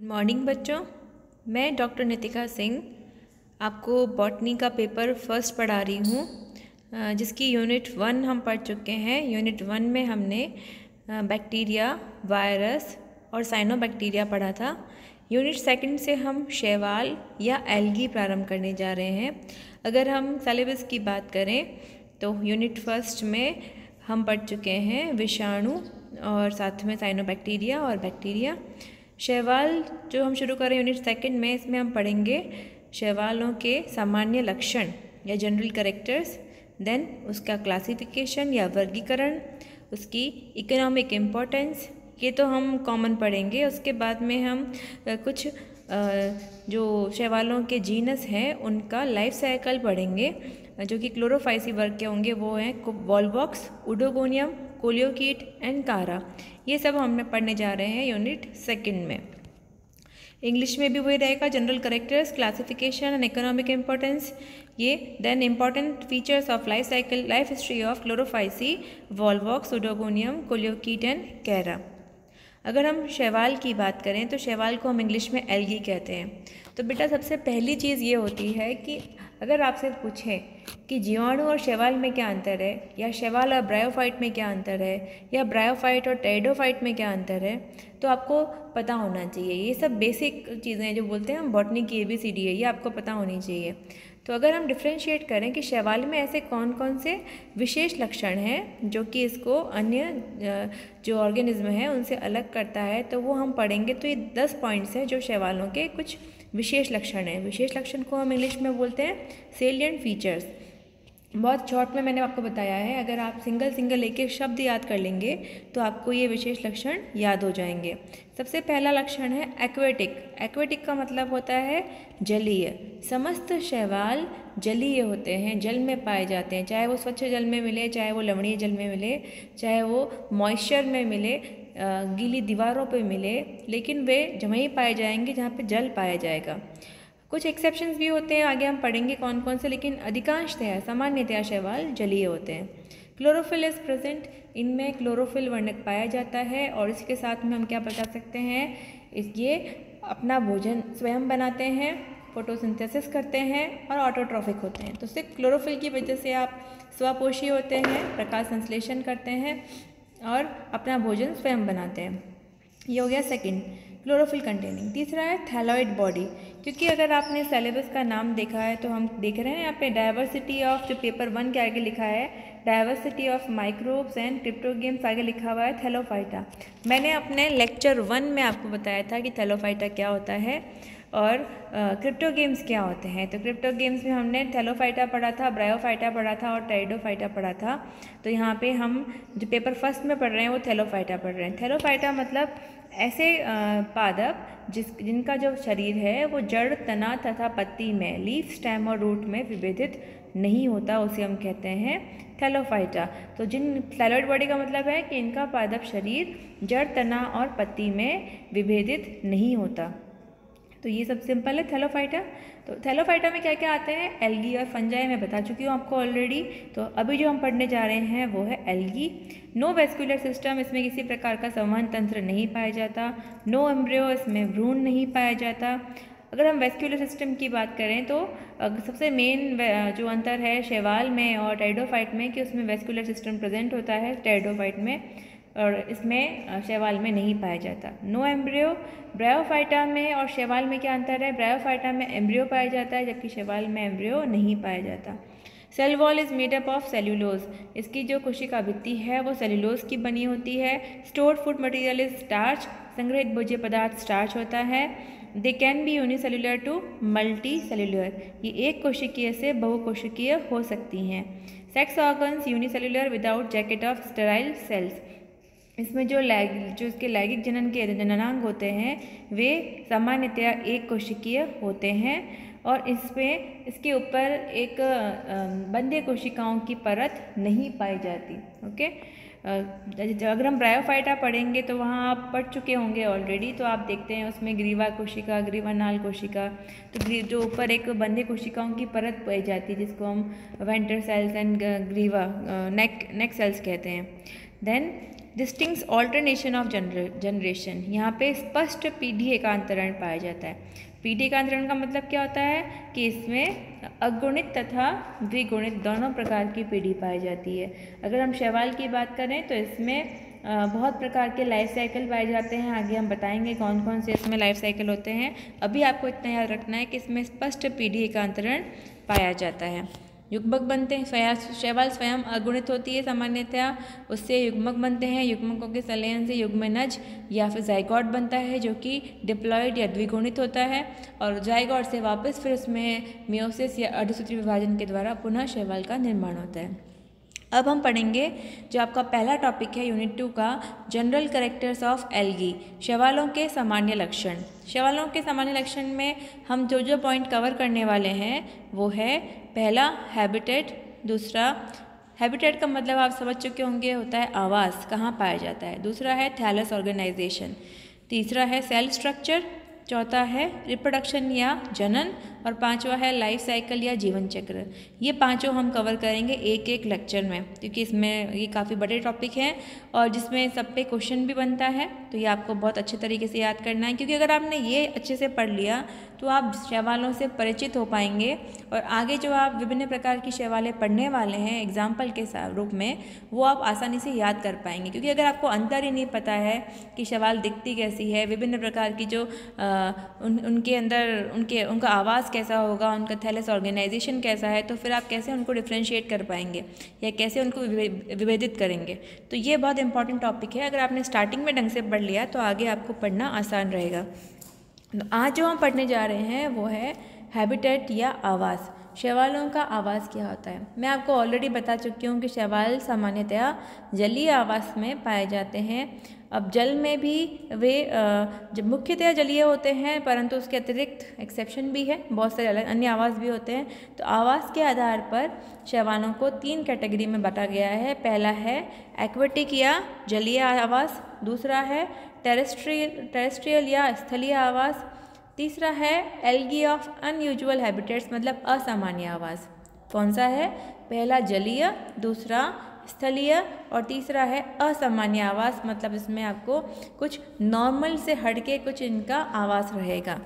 Morning बच्चों, मैं doctor Nitika Singh आपको बॉटनी का पेपर फ़र्स्ट पढ़ा रही हूँ जिसकी यूनिट वन हम पढ़ चुके हैं। यूनिट वन में हमने बैक्टीरिया, वायरस और साइनोबैक्टीरिया पढ़ा था। यूनिट सेकंड से हम शैवाल या एल्गी प्रारंभ करने जा रहे हैं। अगर हम सेलेबस की बात करें तो यूनिट फ़र्स्ट में हम पढ़ चुके हैं विषाणु और साथ में साइनोबैक्टीरिया और बैक्टीरिया। शैवाल जो हम शुरू करें यूनिट सेकंड में इसमें हम पढ़ेंगे शैवालों के सामान्य लक्षण या जनरल करेक्टर्स देन उसका क्लासिफिकेशन या वर्गीकरण उसकी इकोनॉमिक इम्पोर्टेंस ये तो हम कॉमन पढ़ेंगे उसके बाद में हम कुछ जो शैवालों के जीनस हैं उनका लाइफ साइकिल पढ़ेंगे जो कि क्लोरोफाइसी वर्ग के होंगे वो हैं वॉलबॉक्स उडोगोनियम कोलियोकीट एंड कारा ये सब हम पढ़ने जा रहे हैं यूनिट सेकेंड में। इंग्लिश में भी वही रहेगा general characters classification and economic importance ये then important features of life cycle life history of Chlorophyceae Volvox Coleochaete and Chara अगर हम शैवाल की बात करें तो शैवाल को हम इंग्लिश में एल्गी कहते हैं। तो बेटा सबसे पहली चीज़ ये होती है कि अगर आपसे पूछें कि जीवाणु और शैवाल में क्या अंतर है, या शैवाल और ब्रायोफाइट में क्या अंतर है, या ब्रायोफाइट और टेरिडोफाइट में क्या अंतर है तो आपको पता होना चाहिए। ये सब बेसिक चीज़ें हैं जो बोलते हैं, हम बॉटनी की ए बी सी डी है, ये आपको पता होनी चाहिए। तो अगर हम डिफ्रेंशिएट करें कि शैवाल में ऐसे कौन कौन से विशेष लक्षण हैं जो कि इसको अन्य जो ऑर्गेनिज्म है, उनसे अलग करता है तो वो हम पढ़ेंगे तो ये दस पॉइंट्स हैं जो शैवालों के कुछ विशेष लक्षण है। विशेष लक्षण को हम इंग्लिश में बोलते हैं सेलियंट फीचर्स बहुत शॉर्ट में मैंने आपको बताया है। अगर आप सिंगल सिंगल एक एक शब्द याद कर लेंगे तो आपको ये विशेष लक्षण याद हो जाएँगे। सबसे पहला लक्षण है एक्वेटिक एक्वेटिक का मतलब होता है जलीय। समस्त शैवाल जलीय होते हैं, जल में पाए जाते हैं। चाहे वो स्वच्छ जल में मिले, चाहे वो लवणीय जल में मिले, चाहे वो मॉइस्चर में मिले गीली दीवारों पर मिले, लेकिन वे जहाँ पाए जाएँगे जहाँ पे जल पाया जाएगा। कुछ एक्सेप्शंस भी होते हैं, आगे हम पढ़ेंगे कौन कौन से, लेकिन अधिकांशतः सामान्यतया शैवाल जलीय होते हैं। क्लोरोफिल इज़ प्रेजेंट इनमें क्लोरोफिल वर्णक पाया जाता है, और इसके साथ में हम क्या बता सकते हैं ये अपना भोजन स्वयं बनाते हैं फोटोसिंथेसिस करते हैं, और ऑटोट्रॉफिक होते हैं। तो सिर्फ़ क्लोरोफिल की वजह से आप स्वपोषी होते हैं, प्रकाश संश्लेषण करते हैं और अपना भोजन स्वयं बनाते हैं। ये हो गया सेकंड क्लोरोफिल कंटेनिंग तीसरा है थैलॉइड बॉडी क्योंकि अगर आपने सेलेबस का नाम देखा है तो हम देख रहे हैं यहाँ पे डाइवर्सिटी ऑफ़ जो पेपर वन के आगे लिखा है diversity of microbes and cryptogams आगे लिखा हुआ है थैलोफाइटा मैंने अपने लेक्चर वन में आपको बताया था कि थैलोफाइटा क्या होता है। और क्रिप्टो गेम्स क्या होते हैं? तो क्रिप्टो गेम्स में हमने थैलोफाइटा पढ़ा था ब्रायोफाइटा पढ़ा था और टेरिडोफाइटा पढ़ा था। तो यहाँ पे हम जो पेपर फ़र्स्ट में पढ़ रहे हैं, वो थैलोफाइटा पढ़ रहे हैं। थैलोफाइटा मतलब ऐसे पादप जिस, जिनका जो शरीर है, वो जड़, तना तथा पत्ती में लीफ स्टेम और रूट में विभेदित नहीं होता, उसे हम कहते हैं थैलोफाइटा तो जिन थैलोइड बॉडी का मतलब है कि इनका पादप शरीर जड़, तना और पत्ती में विभेदित नहीं होता। तो ये सब सिंपल है, थैलोफाइटा। तो थैलोफाइटा में क्या क्या आते हैं? एल्गी और फंजाई, मैं बता चुकी हूँ आपको ऑलरेडी तो अभी जो हम पढ़ने जा रहे हैं, वो है एल्गी। नो वेस्कुलर सिस्टम इसमें किसी प्रकार का संवहन तंत्र नहीं पाया जाता। नो एम्ब्रियो इसमें भ्रूण नहीं पाया जाता। अगर हम वेस्कुलर सिस्टम की बात करें तो सबसे मेन जो अंतर है शेवाल में और टेरिडोफाइट में कि उसमें वेस्कुलर सिस्टम प्रेजेंट होता है टेरिडोफाइट में। और इसमें शैवाल में नहीं पाया जाता। नो एम्ब्रियो ब्रायोफाइटा में और शैवाल में क्या अंतर है? ब्रायोफाइटा में एम्ब्रियो पाया जाता है, जबकि शैवाल में एम्ब्रियो नहीं पाया जाता। Cell wall is made up of cellulose इसकी जो कोशिका भित्ति है, वो सेल्यूलोज की बनी होती है। Stored food material is starch संग्रहित भोज्य पदार्थ स्टार्च होता है। They can be unicellular to multi cellular ये एक कोशिकीय से बहुकोशिकीय हो सकती हैं। Sex organs unicellular without jacket of sterile cells इसमें जो लैग, जो इसके लैगिक जनन के जननांग होते हैं, वे सामान्यतया एक कोशिकीय होते हैं और इसमें, इसके ऊपर एक बंदे कोशिकाओं की परत नहीं पाई जाती, ओके? अगर हम ब्रायोफाइटा पढ़ेंगे तो वहाँ आप पढ़ चुके होंगे ऑलरेडी तो आप देखते हैं उसमें ग्रीवा कोशिका, ग्रीवा नाल कोशिका तो जो ऊपर एक बंदे कोशिकाओं की परत पाई जाती है, जिसको हम वेंटर सेल्स एंड ग्रीवा नेक नेक सेल्स कहते हैं। Then distinct alternation of generation यहाँ पे स्पष्ट पीढ़ी एकांतरण पाया जाता है। पीढ़ी एकांतरण का मतलब क्या होता है कि इसमें अगुणित तथा द्विगुणित दोनों प्रकार की पीढ़ी पाई जाती है। अगर हम शैवाल की बात करें तो इसमें बहुत प्रकार के लाइफ साइकिल पाए जाते हैं। आगे हम बताएँगे कौन कौन से इसमें लाइफ साइकिल होते हैं। अभी आपको इतना याद रखना है कि इसमें स्पष्ट पीढ़ी एकांतरण पाया जाता है। युग्मक बनते हैं शैवाल स्वयं अगुणित होती है सामान्यतया। उससे युग्मक बनते हैं, युग्मकों के संलयन से युग्मनज या फिर जाइगॉड बनता है, जो कि डिप्लॉयड या द्विगुणित होता है। और जाइगॉड से वापस फिर उसमें मियोसिस या अर्धसूत्री विभाजन के द्वारा पुनः शैवाल का निर्माण होता है। अब हम पढ़ेंगे जो आपका पहला टॉपिक है यूनिट टू का जनरल करेक्टर्स ऑफ़ एल्गी शवालों के सामान्य लक्षण। शवालों के सामान्य लक्षण में हम जो जो पॉइंट कवर करने वाले हैं, वो है पहला हैबिटेट दूसरा हैबिटेट का मतलब आप समझ चुके होंगे, होता है आवास, कहाँ पाया जाता है। दूसरा है थैलस ऑर्गेनाइजेशन तीसरा है सेल स्ट्रक्चर चौथा है रिप्रोडक्शन या जनन और पांचवा है लाइफ साइकिल या जीवन चक्र। ये पाँचों हम कवर करेंगे एक एक लेक्चर में क्योंकि इसमें ये काफ़ी बड़े टॉपिक हैं और जिसमें सब पे क्वेश्चन भी बनता है तो ये आपको बहुत अच्छे तरीके से याद करना है। क्योंकि अगर आपने ये अच्छे से पढ़ लिया तो आप शैवालों से परिचित हो पाएँगे और आगे जो आप विभिन्न प्रकार की शैवालें पढ़ने वाले हैं एग्ज़ाम्पल के रूप में वो आप आसानी से याद कर पाएँगे। क्योंकि अगर आपको अंतर ही नहीं पता है कि शैवाल दिखती कैसी है विभिन्न प्रकार की जो आ, उन उनके अंदर उनके उनका आवाज़ कैसा होगा, उनका थैलस ऑर्गेनाइजेशन कैसा है तो फिर आप कैसे उनको डिफ्रेंशिएट कर पाएँगे या कैसे उनको विभेदित करेंगे? तो ये बहुत इंपॉर्टेंट टॉपिक है। अगर आपने स्टार्टिंग में ढंग से पढ़ लिया तो आगे आपको पढ़ना आसान रहेगा। तो आज जो हम पढ़ने जा रहे हैं, वो है हैबिटेट या आवास। शैवालों का आवास क्या होता है? मैं आपको ऑलरेडी बता चुकी हूँ कि शैवाल सामान्यतया जलीय आवास में पाए जाते हैं। अब जल में भी वे जब मुख्यतया जलीय होते हैं, परंतु उसके अतिरिक्त एक्सेप्शन भी है, बहुत सारे अलग, अन्य आवास भी होते हैं तो आवास के आधार पर शैवानों को तीन कैटेगरी में बांटा गया है। पहला है एक्वेटिक या जलीय आवास, दूसरा है टेरेस्ट्रियल टेरेस्ट्रियल या स्थलीय आवास, तीसरा है एल्गी ऑफ़ अनयूजुअल हैबिटेट्स मतलब असामान्य आवास। कौन सा है? पहला जलीय, दूसरा स्थलीय और तीसरा है असामान्य आवास मतलब इसमें आपको कुछ नॉर्मल से हटके कुछ इनका आवास रहेगा।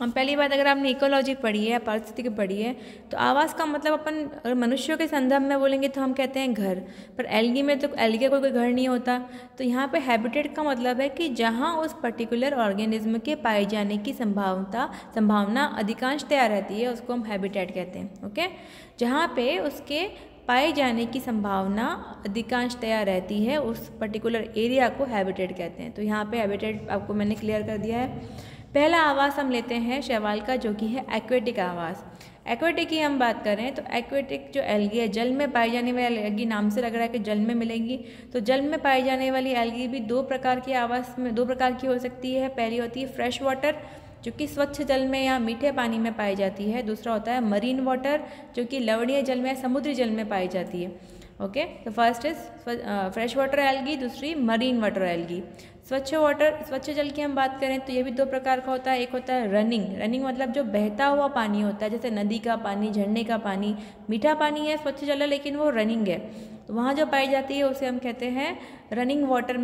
हम पहली बात अगर आपने इकोलॉजी पढ़ी है, पारिस्थितिकी पढ़ी है तो आवास का मतलब अपन अगर मनुष्यों के संदर्भ में बोलेंगे तो हम कहते हैं घर, पर एलगी में तो एलगी का कोई घर नहीं होता। तो यहाँ पे हैबिटेट का मतलब है कि जहाँ उस पर्टिकुलर ऑर्गेनिज्म के पाए जाने की संभावना संभावना अधिकांशतया रहती है, उसको हम हैबिटेट कहते हैं ओके जहाँ पे उसके पाए जाने की संभावना अधिकांशतया रहती है, उस पर्टिकुलर एरिया को हैबिटेट कहते हैं। तो यहाँ पे हैबिटेट आपको मैंने क्लियर कर दिया है। पहला आवास हम लेते हैं शैवाल का, जो कि है एक्वेटिक आवास। एक्वेटिक की हम बात करें तो एक्वेटिक जो एल्गी है, जल में पाई जाने वाली एल्गी नाम से लग रहा है कि जल में मिलेंगी। तो जल में पाई जाने वाली एल्गी भी दो प्रकार की आवास में, दो प्रकार की हो सकती है। पहली होती है फ्रेश वाटर जो कि स्वच्छ जल में या मीठे पानी में पाई जाती है। दूसरा होता है मरीन वाटर जो कि लवणीय जल में या समुद्री जल में पाई जाती है। ओके तो first is fresh water algae दूसरी मरीन वाटर एल्गी स्वच्छ वाटर स्वच्छ जल की हम बात करें तो ये भी दो प्रकार का होता है। एक होता है रनिंग रनिंग मतलब जो बहता हुआ पानी होता है, जैसे नदी का पानी, झरने का पानी, मीठा पानी है, स्वच्छ जल है, लेकिन वो रनिंग है। तो वहाँ जो पाई जाती है, उसे हम कहते हैं रनिंग वाटर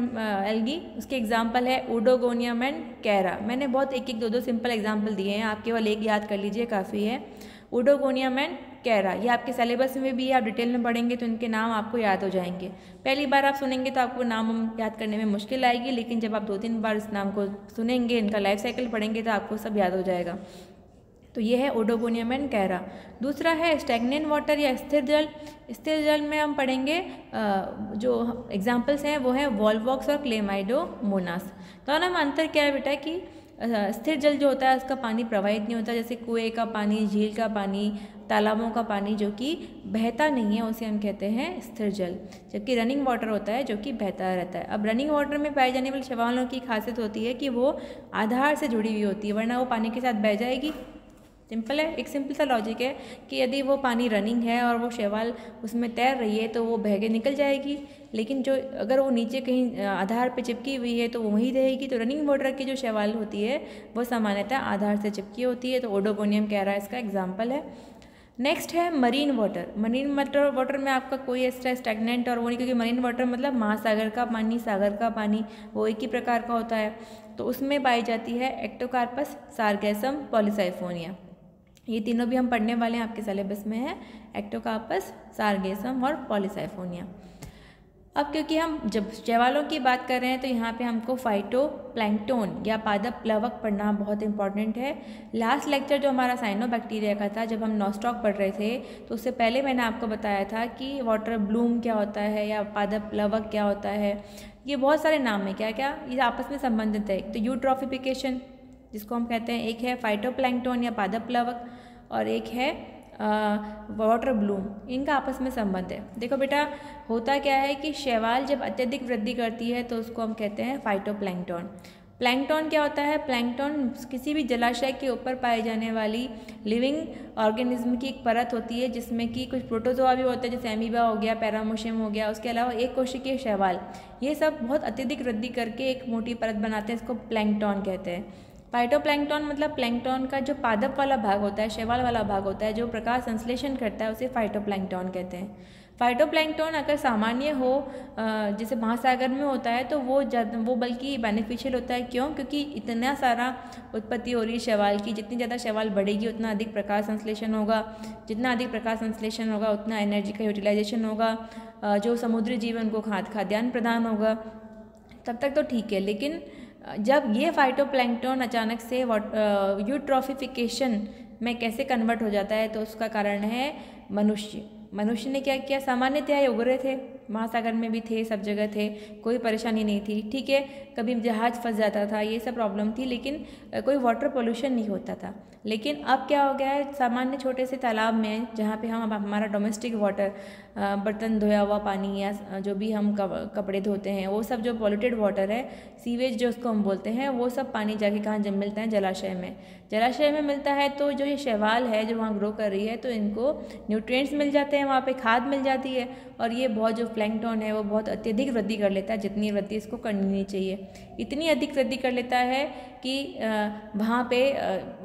एल्गी उसके एग्ज़ाम्पल है ओडोगोनियम एंड कैरा मैंने बहुत एक एक दो दो सिंपल एग्ज़ाम्पल दिए हैं। आप केवल एक याद कर लीजिए, काफ़ी है। ओडोगोनियम एंड कैरा ये आपके सिलेबस में भी है आप डिटेल में पढ़ेंगे तो इनके नाम आपको याद हो जाएँगे। पहली बार आप सुनेंगे तो आपको नाम याद करने में मुश्किल आएगी, लेकिन जब आप दो तीन बार इस नाम को सुनेंगे, इनका लाइफ साइकिल पढ़ेंगे तो आपको सब याद हो जाएगा। तो ये है ओडोगोनियम एंड कैरा। दूसरा है स्टेगनेंट वाटर या स्थिर जल। स्थिर जल में हम पढ़ेंगे जो एग्जाम्पल्स हैं, वो हैं वॉलवॉक्स और क्लेमाइडोमोनास। तो हम अंतर क्या है बेटा कि स्थिर जल जो होता है, उसका पानी प्रवाहित नहीं होता, जैसे कुएँ का पानी, झील का पानी, तालाबों का पानी जो कि बहता नहीं है, उसे हम कहते हैं स्थिर जल, जबकि रनिंग वाटर होता है जो कि बहता रहता है। अब रनिंग वाटर में पाए जाने वाले शवालों की खासियत होती है कि वो आधार से जुड़ी हुई होती है, वरना वो पानी के साथ बह जाएगी। सिंपल है, एक सिंपल सा लॉजिक है कि यदि वो पानी रनिंग है और वो शैवाल उसमें तैर रही है तो वो बह के निकल जाएगी, लेकिन जो अगर वो नीचे कहीं, आधार पे चिपकी हुई है तो वो वहीं रहेगी। तो रनिंग वाटर की जो शैवाल होती है, वो सामान्यतः आधार से चिपकी होती है तो ओडोगोनियम कह रहा है, इसका एग्ज़ाम्पल है। नेक्स्ट है marine water marine water water में आपका कोई एक्स्ट्रा स्टेगनेंट और वो नहीं, क्योंकि मरीन वाटर मतलब महासागर का पानी, सागर का पानी, वो एक ही प्रकार का होता है। तो उसमें पाई जाती है एक्टोकार्पस सार्गेसम पॉलीसाइफोनिया ये तीनों भी हम पढ़ने वाले हैं, आपके सिलेबस में है एक्टोकार्पस सार्गेसम और पॉलीसाइफोनिया अब क्योंकि हम जब शैवालों की बात कर रहे हैं तो यहाँ पे हमको फाइटो प्लैंकटोन या पादप प्लवक पढ़ना बहुत इंपॉर्टेंट है। लास्ट लेक्चर जो हमारा साइनो बैक्टीरिया का था, जब हम नॉस्टॉक पढ़ रहे थे तो उससे पहले मैंने आपको बताया था कि वाटर ब्लूम क्या होता है या पादप प्लवक क्या होता है। ये बहुत सारे नाम है क्या क्या ये आपस में संबंधित है। तो यूट्रॉफिफिकेशन जिसको हम कहते हैं, एक है फाइटो या पादप प्लवक और एक है वाटर ब्लूम इनका आपस में संबंध है। देखो बेटा, होता क्या है कि शैवाल जब अत्यधिक वृद्धि करती है तो उसको हम कहते हैं फाइटोप्लैंक्टन प्लैंकटन क्या होता है? प्लैंकटन किसी भी जलाशय के ऊपर पाए जाने वाली लिविंग ऑर्गेनिज्म की एक परत होती है, जिसमें कि कुछ प्रोटोजोआ भी होते हैं, जैसे एमीबा हो गया पैरामोशियम हो गया, उसके अलावा एक कोशिकीय शैवाल। ये सब बहुत अत्यधिक वृद्धि करके एक मोटी परत बनाते हैं, इसको प्लैंकटन कहते हैं। फाइटोप्लैंक्टन मतलब प्लैंक्टन का जो पादप वाला भाग होता है, शैवाल वाला भाग होता है, जो प्रकाश संश्लेषण करता है, उसे फाइटोप्लैंक्टन कहते हैं। फाइटोप्लैंक्टन अगर सामान्य हो जैसे महासागर में होता है तो वो वो बल्कि बेनिफिशियल होता है। क्यों? क्योंकि इतना सारा उत्पत्ति हो रही है शैवाल की, जितनी ज़्यादा शैवाल बढ़ेगी, उतना अधिक प्रकाश संश्लेषण होगा। जितना अधिक प्रकाश संश्लेषण होगा, उतना एनर्जी का यूटिलाइजेशन होगा। जो समुद्री जीवन को खाद, खाद्यान्न प्रदान होगा। तब तक तो ठीक है, लेकिन जब ये फाइटोप्लैंक्टन अचानक से यूट्रॉफिफिकेशन में कैसे कन्वर्ट हो जाता है तो उसका कारण है मनुष्य। मनुष्य ने क्या किया? सामान्यतया ये उगरे थे, महासागर में भी थे, सब जगह थे, कोई परेशानी नहीं थी। ठीक है, कभी जहाज़ फंस जाता था, ये सब प्रॉब्लम थी, लेकिन कोई वाटर पोल्यूशन नहीं होता था। लेकिन अब क्या हो गया है? सामान्य छोटे से तालाब में, जहाँ पे हम, हमारा डोमेस्टिक वाटर बर्तन धोया हुआ पानी या जो भी हम कपड़े धोते हैं, वो सब जो पॉल्यूटेड वाटर है सीवेज जो उसको हम बोलते हैं, वो सब पानी जाके कहाँ जब मिलता है जलाशय में। जलाशय में मिलता है तो जो ये शैवाल है, जो वहाँ ग्रो कर रही है तो इनको न्यूट्रिएंट्स मिल जाते हैं, वहाँ पे खाद मिल जाती है, और ये बहुत जो प्लैंकटन है, वो बहुत अत्यधिक वृद्धि कर लेता है, जितनी वृद्धि इसको करनी चाहिए। इतनी अधिक वृद्धि कर लेता है कि वहाँ पे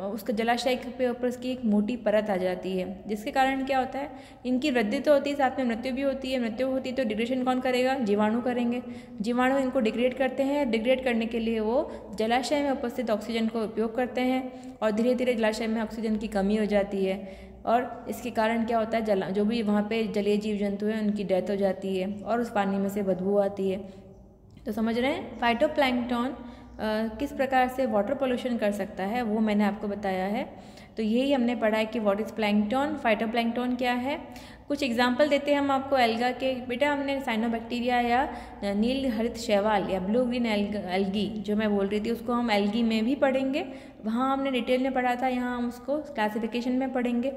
उसका जलाशय पे ऊपर उसकी एक मोटी परत आ जाती है। जिसके कारण क्या होता है, इनकी वृद्धि तो होती है, साथ में मृत्यु भी होती है। मृत्यु होती है तो डिग्रेशन कौन करेगा? जीवाणु करेंगे। जीवाणु इनको डिग्रेड करते हैं डिग्रेड करने के लिए वो जलाशय में उपस्थित ऑक्सीजन को उपयोग करते हैं और धीरे धीरे जलाशय में ऑक्सीजन की कमी हो जाती है। और इसके कारण क्या होता है, जला, जो भी वहाँ पे जलीय जीव जंतु हैं, उनकी डेथ हो जाती है और उस पानी में से बदबू आती है। तो समझ रहे हैं? फाइटोप्लैंक्टन किस प्रकार से वाटर पोल्यूशन कर सकता है, वो मैंने आपको बताया है। तो यही हमने पढ़ा है कि व्हाट इज़ प्लैंकटन फाइटोप्लैंक्टन क्या है। कुछ एग्ज़ाम्पल देते हैं हम आपको एल्गा के। बेटा, हमने साइनोबैक्टीरिया या नील हरित शैवाल या ब्लू ग्रीन एल्गी जो मैं बोल रही थी, उसको हम एल्गी में भी पढ़ेंगे। वहाँ हमने डिटेल में पढ़ा था, यहाँ हम उसको क्लासिफिकेशन में पढ़ेंगे।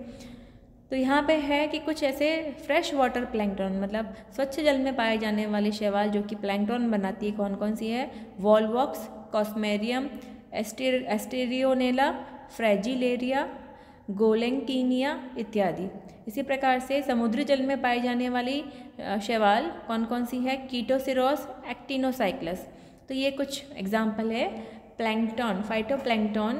तो यहाँ पे है कि कुछ ऐसे फ्रेश वाटर प्लैंकटन मतलब स्वच्छ जल में पाए जाने वाले शैवाल जो कि प्लैंकटन बनाती है कौन कौन सी है? वॉलवॉक्स कॉस्मेरियम, एस्टेर, एस्टेरियोनेला, फ्रेजिलेरिया, गोलेंकीनिया इत्यादि। इसी प्रकार से समुद्री जल में पाई जाने वाली शैवाल कौन कौन सी है? कीटोसिरोस, एक्टिनोसाइक्लस। तो ये कुछ एग्ज़ाम्पल है, प्लैंकटन फाइटोप्लैंकटन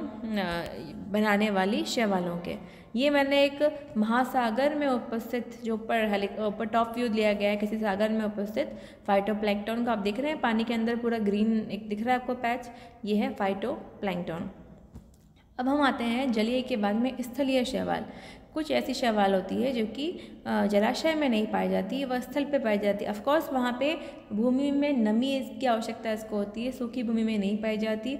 बनाने वाली शैवालों के। ये मैंने एक महासागर में उपस्थित जो ऊपर ऊपर टॉप व्यू लिया गया है, किसी सागर में उपस्थित फाइटोप्लैंकटन को आप देख रहे हैं, पानी के अंदर पूरा ग्रीन एक दिख रहा है आपको पैच ये है फाइटोप्लैंकटन अब हम आते हैं जलीय के बाद में स्थलीय शैवाल। कुछ ऐसी शैवाल होती है जो कि जलाशय में नहीं पाई जाती वह स्थल पे पाई जाती है। ऑफकोर्स वहाँ पे भूमि में नमी की आवश्यकता इसको होती है, सूखी भूमि में नहीं पाई जाती।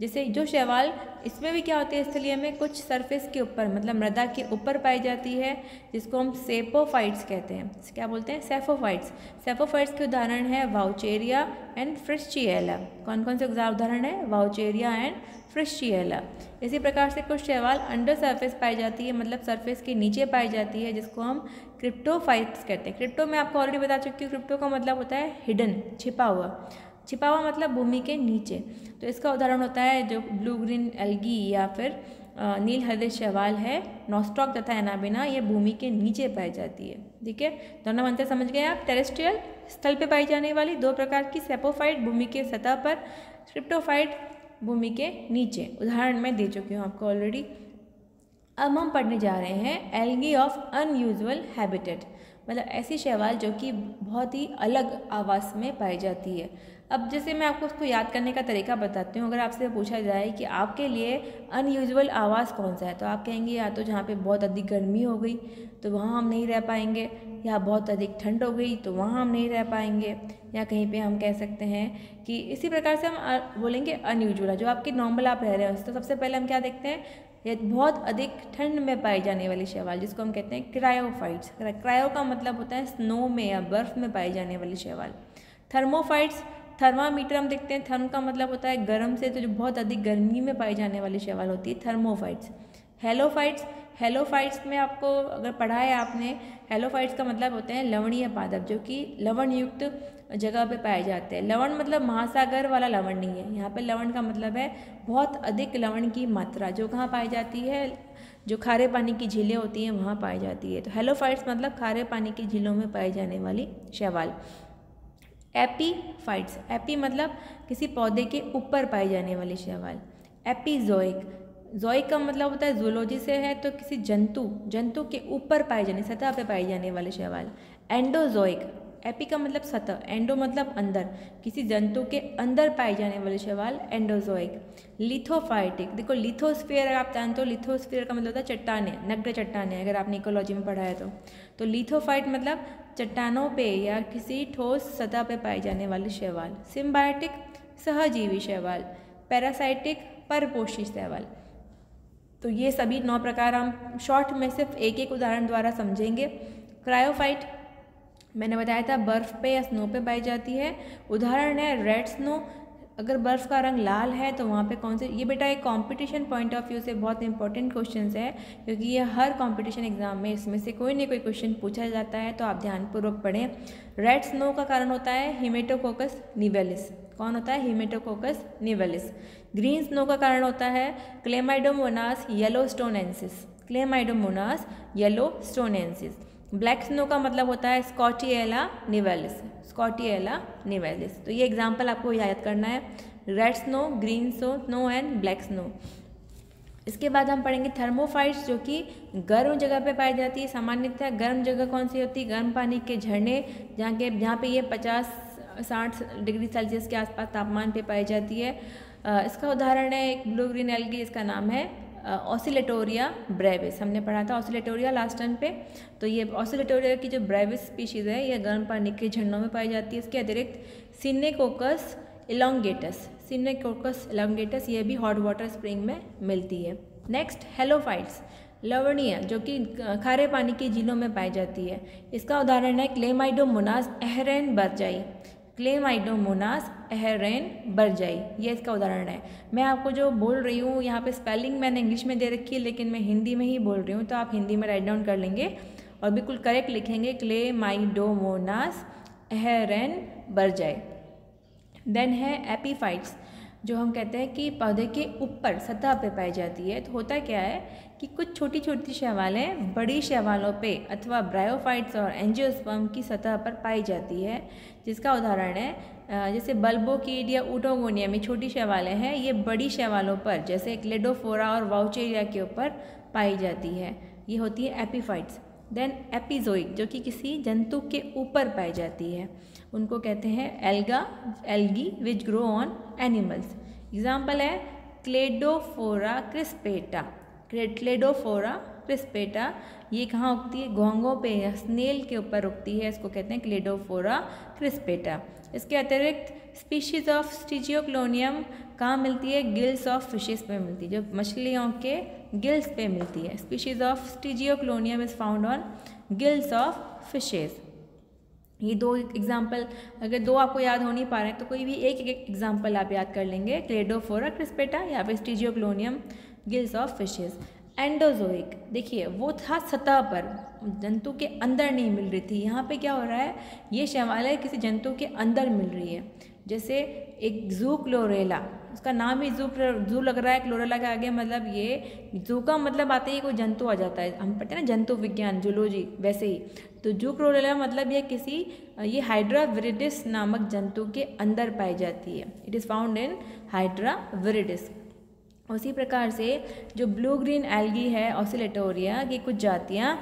जैसे जो शैवाल, इसमें भी क्या होती है स्थलीय में? कुछ सरफेस के ऊपर मतलब मृदा के ऊपर पाई जाती है, जिसको हम सेपोफाइट्स कहते हैं। क्या बोलते हैं? सेफोफाइट्स सेफोफाइट्स के उदाहरण है वाउचेरिया एंड फ्रिश्चिएला कौन कौन से उदाहरण है? वाउचेरिया एंड फ्रिश्चिएला इसी प्रकार से कुछ शैवाल अंडर सरफेस पाई जाती है मतलब सरफेस के नीचे पाई जाती है, जिसको हम क्रिप्टोफाइट्स कहते हैं। क्रिप्टो में आपको ऑलरेडी बता चुकी हूँ क्रिप्टो का मतलब होता है हिडन छिपा हुआ। छिपा हुआ मतलब भूमि के नीचे। तो इसका उदाहरण होता है जो ब्लू ग्रीन एल्गी या फिर नील हृदय शैवाल है, नॉस्टॉक तथा एनाबिना, ये भूमि के नीचे पाई जाती है। ठीक है? दोनों मंत्र समझ गए आप, टेरेस्ट्रियल स्थल पे पाई जाने वाली दो प्रकार की सेपोफाइट भूमि के सतह पर स्क्रिप्टोफाइट भूमि के नीचे। उदाहरण मैं दे चुकी हूँ आपको ऑलरेडी अब हम पढ़ने जा रहे हैं एल्गी ऑफ़ अनयूजल हैबिटेट मतलब ऐसी शैवाल जो कि बहुत ही अलग आवास में पाई जाती है। अब जैसे मैं आपको उसको याद करने का तरीका बताती हूँ, अगर आपसे पूछा जाए कि आपके लिए अनयूजल आवाज़ कौन सा है तो आप कहेंगे या तो जहाँ पे बहुत अधिक गर्मी हो गई तो वहाँ हम नहीं रह पाएँगे, या बहुत अधिक ठंड हो गई तो वहाँ हम नहीं रह पाएँगे, या कहीं पे हम कह सकते हैं कि इसी प्रकार से हम बोलेंगे अनयूजुअल जो आपके नॉर्मल आप रह रहे हैं तो सबसे पहले हम क्या देखते हैं? ये बहुत अधिक ठंड में पाई जाने वाली शैवाल, जिसको हम कहते हैं क्रायोफाइट्स क्रायो का मतलब होता है स्नो में या बर्फ़ में पाई जाने वाली शैवाल। थर्मोफाइट्स थर्मामीटर हम देखते हैं, थर्म का मतलब होता है गर्म से तो जो बहुत अधिक गर्मी में पाई जाने वाली शैवाल होती है, थर्मोफाइट्स। हेलोफाइट्स हेलोफाइट्स में आपको अगर पढ़ा है आपने, हेलोफाइट्स का मतलब होते हैं लवणीय पादप, जो कि लवण युक्त जगह पे पाए जाते हैं। लवण मतलब महासागर वाला लवण नहीं है। यहाँ पे लवण का मतलब है बहुत अधिक लवण की मात्रा, जो कहाँ पाई जाती है, जो खारे पानी की झीलें होती हैं, वहाँ पाई जाती है। तो हेलोफाइट्स मतलब खारे पानी की झीलों में पाई जाने वाली शैवाल। एपीफाइट्स। एपी मतलब किसी पौधे के ऊपर पाए जाने वाले शैवाल। एपीजोइक। जोइक का मतलब होता है जूलॉजी से है तो किसी जंतु जंतु के ऊपर पाए जाने, सतह पे पाए जाने वाले शैवाल। एंडोजोइक। एपी का मतलब सतह, एंडो मतलब अंदर। किसी जंतु के अंदर पाए जाने वाले शैवाल एंडोजोइक। लिथोफाइटिक। देखो लिथोस्फीयर आप जानते हो, लिथोस्फीयर का मतलब होता है चट्टाने, नग्न चट्टाने, अगर आपने इकोलॉजी में पढ़ा है तो। तो लिथोफाइट मतलब चट्टानों पे या किसी ठोस सतह पे पाए जाने वाले शैवाल सिम्बायोटिक सहजीवी शैवाल, पैरासाइटिक परपोषी शैवाल। तो ये सभी नौ प्रकार हम शॉर्ट में सिर्फ़ एक एक उदाहरण द्वारा समझेंगे। क्रायोफाइट, मैंने बताया था, बर्फ़ पे या स्नो पे पाई जाती है। उदाहरण है, रेड स्नो अगर बर्फ़ का रंग लाल है तो वहाँ पे कौन से ये बेटा एक कंपटीशन पॉइंट ऑफ़ व्यू से बहुत इंपॉर्टेंट क्वेश्चन है, क्योंकि ये हर कंपटीशन एग्ज़ाम में इसमें से कोई ना कोई क्वेश्चन पूछा जाता है तो आप ध्यानपूर्वक पढ़ें। रेड स्नो का कारण होता है हिमेटोकोकस निवेलिस कौन होता है? हिमेटोकोकस निवेलिस ग्रीन स्नो का कारण होता है Chlamydomonas yellowstonensis Chlamydomonas yellowstonensis black snow का मतलब होता है स्कॉटिएला निवेलिस स्कॉटिएला निवेलिस। तो ये एग्ज़ाम्पल आपको याद करना है। Red snow green snow snow and black snow इसके बाद हम पढ़ेंगे थर्मोफाइट्स जो कि गर्म जगह पे पाई जाती है, सामान्यतः गर्म जगह कौन सी होती है? गर्म पानी के झरने, जहाँ के, जहाँ पे ये पचास, साठ डिग्री सेल्सियस के आसपास तापमान पे पाई जाती है। इसका उदाहरण है एक ब्लू ग्रीन एल्गी इसका नाम है ऑसिलेटोरिया ब्रेविस हमने पढ़ा था ऑसिलेटोरिया लास्ट टाइम पे। तो ये ऑसिलेटोरिया की जो ब्रेविस स्पीशीज़ है, ये गर्म पानी के झरनों में पाई जाती है। इसके अतिरिक्त सिनेकोकस इलोंगेटस सिनेकोकस इलोंगेटस ये भी हॉट वाटर स्प्रिंग में मिलती है। नेक्स्ट हेलोफाइट्स लवणीय जो कि खारे पानी की झीलों में पाई जाती है। इसका उदाहरण है क्लेमाइडो क्लेमाइडोमोनास एहरेन बर्जाई क्लेमाइडोमोनास एहरेन बरजाई ये इसका उदाहरण है। मैं आपको जो बोल रही हूँ, यहाँ पे स्पेलिंग मैंने इंग्लिश में दे रखी है, लेकिन मैं हिंदी में ही बोल रही हूँ तो आप हिंदी में राइट डाउन कर लेंगे और बिल्कुल करेक्ट लिखेंगे क्लेमाइडोमोनास एहरेन बरजाई देन है एपीफाइट्स जो हम कहते हैं कि पौधे के ऊपर सतह पे पाई जाती है। तो होता क्या है कि कुछ छोटी छोटी शैवालें बड़ी शैवालों पे अथवा ब्रायोफाइट्स और एंजियोस्पर्म की सतह पर पाई जाती है, जिसका उदाहरण है जैसे बल्बोकीड या ऊटोगोनिया में छोटी शैवालें हैं, ये बड़ी शैवालों पर, जैसे क्लेडोफोरा और वाउचेरिया के ऊपर पाई जाती है। ये होती है एपीफाइट्स देन एपिजोइक जो कि किसी जंतु के ऊपर पाई जाती है। उनको कहते हैं alga algae which grow on animals example है क्लेडोफोरा क्रिस्पेटा क्लेडोफोरा क्रिस्पेटा ये कहाँ उगती है? घोंगों पे स्नेल के ऊपर उगती है, इसको कहते हैं क्लेडोफोरा क्रिस्पेटा इसके अतिरिक्त स्पीशीज़ ऑफ़ स्टिजियोक्लोनियम कहाँ मिलती है? गिल्स ऑफ़ फिशेस पे मिलती है, जो मछलियों के गिल्स पे मिलती है. Species of Stigeoclonium is found on gills of fishes ये दो एग्ज़ाम्पल अगर दो आपको याद हो नहीं पा रहे हैं तो कोई भी एक एग्ज़ाम्पल आप याद कर लेंगे. क्लेडोफोरा क्रिस्पेटा या फिर Stigeoclonium gills of fishes, endozoic. देखिए, वो था सतह पर, जंतु के अंदर नहीं मिल रही थी। यहाँ पे क्या हो रहा है? ये शैवाल किसी जंतु के अंदर मिल रही है। जैसे एक जू क्लोरेला, उसका नाम ही जू जू लग रहा है, क्लोरेला के आगे मतलब ये, जू का मतलब आते ही कोई जंतु आ जाता है। हम पढ़ते हैं ना, जंतु विज्ञान, जूलॉजी, वैसे ही। तो जू क्लोरेला मतलब ये किसी, ये हाइड्रा विरिडिस नामक जंतु के अंदर पाई जाती है। It is found in Hydra viridis उसी प्रकार से जो ब्लू ग्रीन एल्गी है ऑसिलेटोरिया की कुछ जातियाँ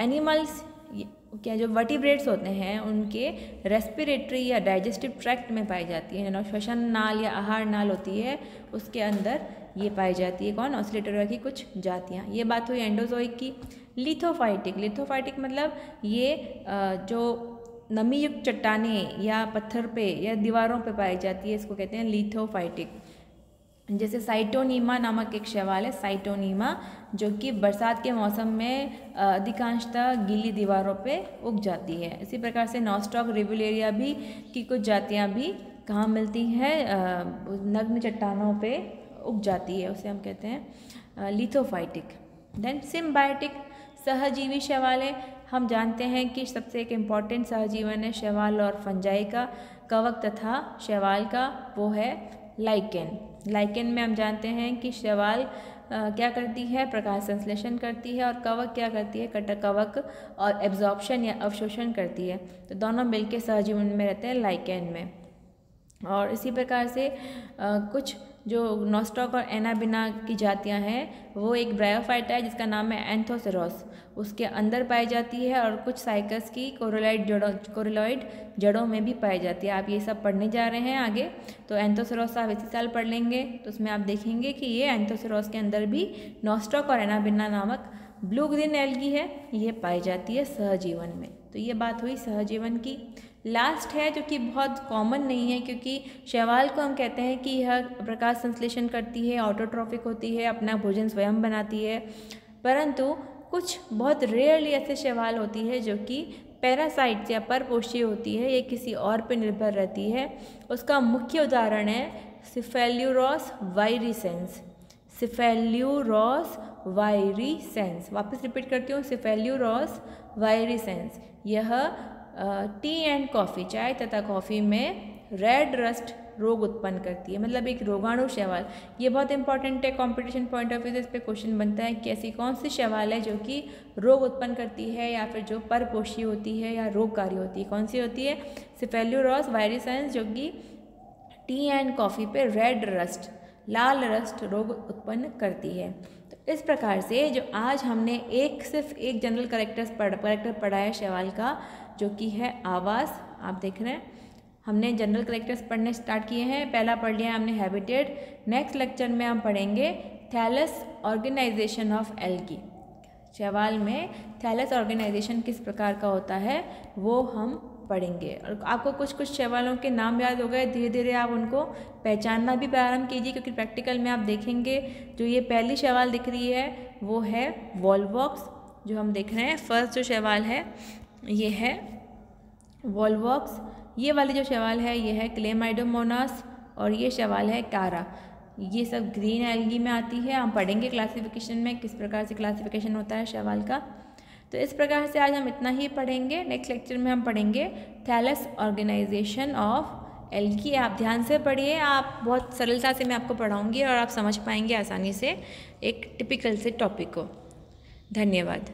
एनिमल्स क्या जो वर्टिब्रेट्स होते हैं, उनके रेस्पिरेटरी या डाइजेस्टिव ट्रैक्ट में पाई जाती है। श्वसन नाल या आहार नाल होती है, उसके अंदर ये पाई जाती है। कौन? ऑसिलेटोरिया की कुछ जातियाँ। ये बात हुई एंडोजोइक की। लिथोफाइटिक लिथोफाइटिक मतलब ये जो नमी युक्त चट्टानें या पत्थर पे या दीवारों पे पाई जाती है, इसको कहते हैं लिथोफाइटिक जैसे साइटोनीमा नामक एक शैवाल है साइटोनीमा जो कि बरसात के मौसम में अधिकांशतः गीली दीवारों पे उग जाती है। इसी प्रकार से नॉस्टॉक, रिवुलेरिया भी की कुछ जातियाँ भी कहाँ मिलती है नग्न चट्टानों पे उग जाती है, उसे हम कहते हैं लिथोफाइटिक देन सिम्बायोटिक सहजीवी शैवाल है। हम जानते हैं कि सबसे एक इंपॉर्टेंट सहजीवन है शैवाल और फंजाई का, कवक तथा शैवाल का, वो है लाइकेन लाइकेन में हम जानते हैं कि शैवाल क्या करती है? प्रकाश संश्लेषण करती है और कवक क्या करती है? कटक कवक और एब्जॉर्प्शन या अवशोषण करती है। तो दोनों मिलकर सहजीवन में रहते हैं लाइकेन में। और इसी प्रकार से आ, कुछ जो नोस्टॉक और एनाबिना की जातियाँ हैं, वो एक ब्रायोफाइटा है जिसका नाम है एंथोसेरोस उसके अंदर पाई जाती है और कुछ साइकस की कोरोलाइड जड़ों कोरोलॉइड जड़ों में भी पाई जाती है। आप ये सब पढ़ने जा रहे हैं आगे तो एंथोसेरोस आप इसी साल पढ़ लेंगे। तो उसमें आप देखेंगे कि ये एंथोसेरोस के अंदर भी नोस्टॉक और एनाबिना नामक ब्लू ग्रीन एल्गी है, ये पाई जाती है सहजीवन में। तो ये बात हुई सहजीवन की। लास्ट है, जो कि बहुत कॉमन नहीं है, क्योंकि शैवाल को हम कहते हैं कि यह प्रकाश संश्लेषण करती है ऑटोट्रॉफिक होती है, अपना भोजन स्वयं बनाती है। परंतु कुछ बहुत रेयरली ऐसे शैवाल होती है, जो कि पैरासाइट या परपोषी होती है, ये किसी और पर निर्भर रहती है। उसका मुख्य उदाहरण है सिफेल्यूरोस वायरिसेंस सिफेल्यूरोस वायरिसेंस वापस रिपीट करती हूँ सिफेल्यूरोस वायरिसेंस यह टी एंड कॉफ़ी, चाय तथा कॉफ़ी में रेड रस्ट रोग उत्पन्न करती है। मतलब एक रोगाणु शैवाल। ये बहुत इंपॉर्टेंट है कंपटीशन पॉइंट ऑफ़ व्यू से इस पर क्वेश्चन बनता है कि ऐसी कौन सी शैवाल है जो कि रोग उत्पन्न करती है या फिर जो परपोषी होती है या रोगकारी होती है। कौन सी होती है? सिफेल्यूरॉस वायरिसेंस जो कि टी एंड कॉफ़ी पे रेड रस्ट, लाल रस्ट रोग उत्पन्न करती है। तो इस प्रकार से जो आज हमने एक सिर्फ़ एक जनरल करेक्टर्स पढ़ करेक्टर पढ़ा है शैवाल का जो कि है आवास, आप देख रहे हैं। हमने जनरल करेक्टर्स पढ़ने स्टार्ट किए हैं, पहला पढ़ लिया हमने हैबिटेड नेक्स्ट लेक्चर में हम पढ़ेंगे थैलस ऑर्गेनाइजेशन ऑफ़ एल्गी शैवाल में थैलस ऑर्गेनाइजेशन किस प्रकार का होता है, वो हम पढ़ेंगे। और आपको कुछ कुछ शैवालों के नाम याद हो गए धीरे धीरे आप उनको पहचानना भी प्रारंभ कीजिए, क्योंकि प्रैक्टिकल में आप देखेंगे, जो ये पहली शैवाल दिख रही है, वो है वॉलवॉक्स जो हम देख रहे हैं। फ़र्स्ट जो शैवाल है ये है वॉलवॉक्स ये वाले जो शैवाल है, ये है क्लेमाइडोमोनास और ये शैवाल है कारा ये सब ग्रीन एल्गी में आती है। हम पढ़ेंगे क्लासिफिकेशन में किस प्रकार से क्लासिफिकेशन होता है शैवाल का। तो इस प्रकार से आज हम इतना ही पढ़ेंगे। नेक्स्ट लेक्चर में हम पढ़ेंगे थैलस ऑर्गेनाइजेशन ऑफ़ एल्गी आप ध्यान से पढ़िए। आप बहुत सरलता से मैं आपको पढ़ाऊँगी और आप समझ पाएँगे आसानी से एक टिपिकल से टॉपिक को। धन्यवाद।